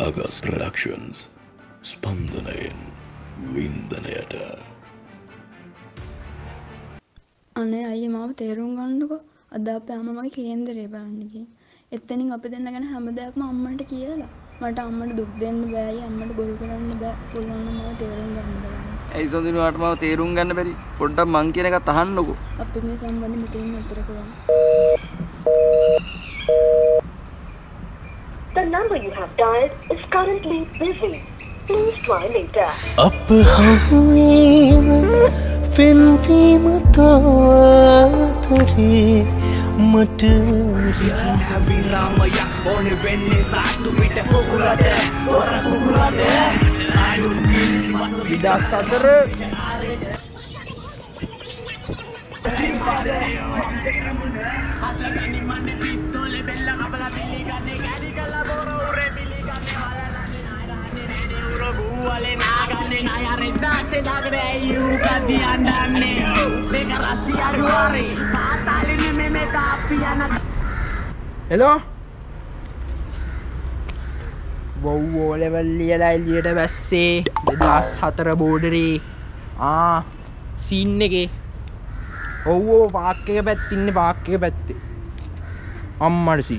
අගස් productions ස්පන්දනයෙන් වින්දනයට අනේ අයිය මාව තේරුම් ගන්නකො අද අපේ අම්ම මගේ කේන්දරේ බලන්න ගිහින්. එතනින් අපි දෙන්න ගැන හැම දෙයක්ම අම්මට කියලා. මට අම්මට දුක් දෙන්න බෑයි අම්මට බොරු කරන්න බෑ. පුළුවන් මාව තේරුම් ගන්න බලන්න. ඇයි සොඳිනුවාට මාව තේරුම් ගන්න බැරි පොඩ්ඩක් මං කියන එකත් අහන්නකෝ අපි මේ සම්බන්ධ මෙතනින් නතර කරමු. Number you have dialed is currently busy. Please try later. අප හමුවීම පෙන්වීම තාතරේ මට විදස් අතර හෙලෝ බොව්වෝ ලෙවල් ලියලා එලියට බැස්සේ දෙදස් හතර බෝඩරේ ආ සීන් එකේ. ඔව්වෝ පාක්කක පැත්තින්න පාක්කක පැත්තේ අම්මටසි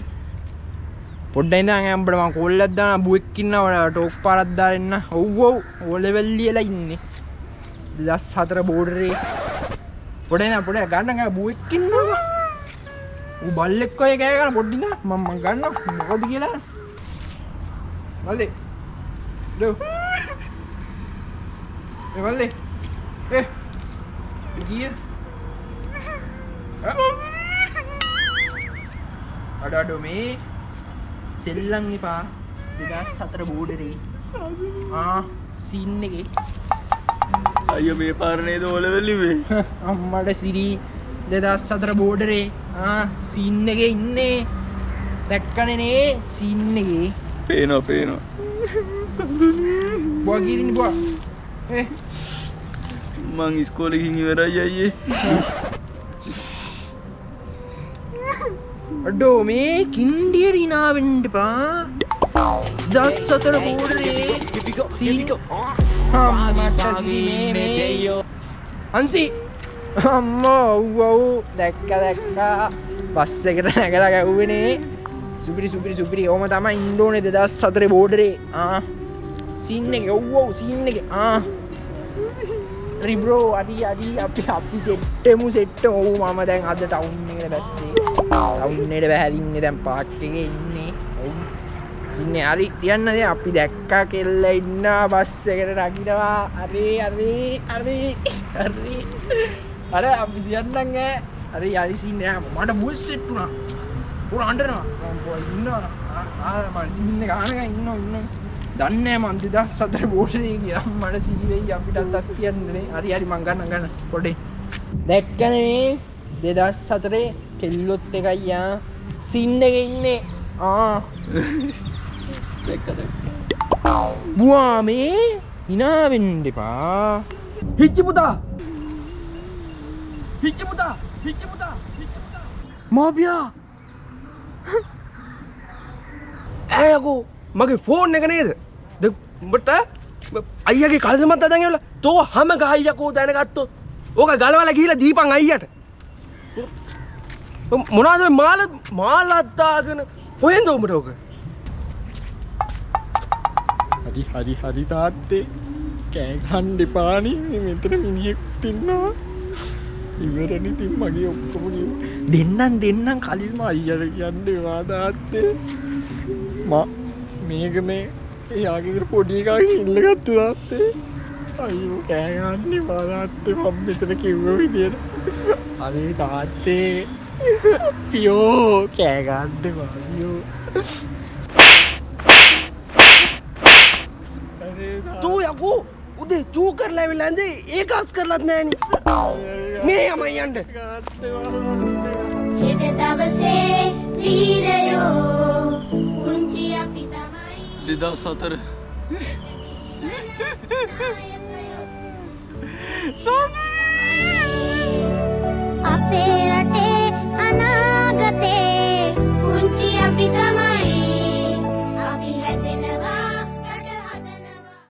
පොඩ්ඩ ඉඳ ඇම්බට ම කොල්ලදදාන බුවක්කින්නවට ටෝක් පරද්දාරන්න ඔව්වෝ ඕලෙවල්ලියලා ඉන්න. දෙදස් හතර බෝඩරේ පොඩන පොඩ ගන්නග බුවක්කින්නවා බල්ලෙක් ඔය කෑගන පොඩ්ඩිද මම ගන්න මොකද කියලා? මල්ලේ දව් එවල්ලේ ඒ. ගිය. අඩ අඩු මේ සෙල්ලං එපා දෙදස් සතර බෝඩරේ සින්න එක. අය මේ පාරණේ දෝලවෙල්ලිවේ අම්මට සිරී දෙදස් සතර බෝඩරේ. සින්න එක ඉන්නේ. දැක්කනනේ සින්න එකේ. පේනවා පේනවා. බොගීදින බවා. මං ඉස්කෝලකින් ඉවරයි අයියේ අඩෝ මේ කින්ඩිය රිනාවෙන්ඩපා දස් සතර බෝඩරේ අන්සි අම්ම ඔව්වව් දැක්ක දැක්කා. බස්ස එකට නැගලා ගැව්වෙනේ සුපිරි සුපිරි සුපිරි. ඕම තම ඉන්ඩෝනෙ දෙදස් සතරේ බෝඩරේ. සින්න එක ඔව්වෝ සින්න එක රිබ්‍රෝ අඩි අඩි අපි අපි සෙට්ටමු සෙට්ට ඔවු මම දැන් අද ටවුන්ට බැස්සේ. ටවුන්නට බැහැදින්න දැන් පාට්ටක ඉන්නේ. ඔවු. සින්න හරි. තියන්නද අපි දැක්කා කෙල්ල ඉන්න බස්ස එකට රකිනවා අරේ අරේ අරේ අරේ. අර අපි තියන්නග අරි අරිසින්න මට මුල් සෙට්ටුනා පුර අන්ටනවා ඉන්න සින්න ගානක ඉන්න ඉන්න දන්න මන්ති දස් සතර බෝටනය කිය මට සිරිවෙයි අපිටත් දත් කියන්නේ අරි අරි මංගන්න ගන්න පොඩේ. දැක්කනේ දෙදස් සතරේ කෙල්ලොත් එකයියා සින්න එක ඉන්නේ. ආ. බුවා මේ හිනාවෙන්ඩපා හිච්චි පුතා හිච්චි පුතා හිච්චි පුතා මාපියා ඇයකෝ මගේ ෆෝන් එක නේද දෙට අයිගේ කල්සමත් අදගල තෝ හම ගහයියකෝ දැනගත්තොත් ඕක ගලවල ගීල දීපන් අයියට. මොනාද මාල මාලත්තාගෙන හොයෙන් දෝමට ඕක? හරි හරි හරි තාත්තේ. කෑකන් දෙපානි මෙතන මිනිියෙක් තින්නවා ඉවරනි තින් මගේ ඔක්කොම දෙන්නන් දෙන්නම් කලින්ම අයියර කියන්න වාදාත්තේ මේක මේ එයාගෙදර පොඩිකාගේ ඉල්ලගත්තු තාත්තේ. අයු කෑගන්නේ වාදාත්තේ මම් මෙතන කිව්ව විදියට. අනේ තාත්තේ. පියෝ කෑගන්න වායෝ තූ යකෝ. උදේ චූ කරලා වෙලා ඇඳේ. ඒක අස් කරලත් නෑන මේ යමයි යන්ඩ හෙට දවසේ වීරයෝ Dida satarı. Sami!